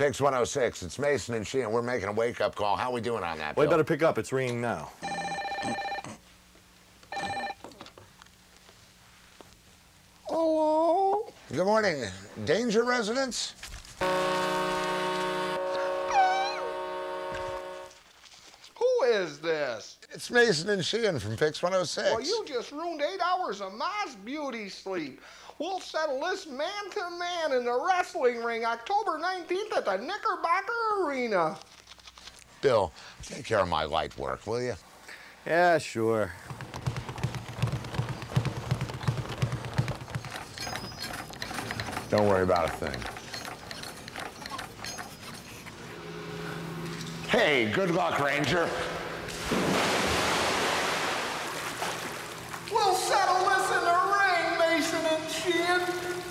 PYX 106. It's Mason and Sheehan. We're making a wake-up call. How we doing on that? Well, you Bill? better pick up. It's ringing now. Hello. Good morning. Danger residence? Is this? It's Mason and Sheehan from PYX 106. Well, you just ruined eight hours of my beauty sleep. We'll settle this man to man in the wrestling ring October 19th at the Knickerbocker Arena. Bill, take care of my light work, will you? Yeah, sure. Don't worry about a thing. Hey, good luck, Ranger. Champion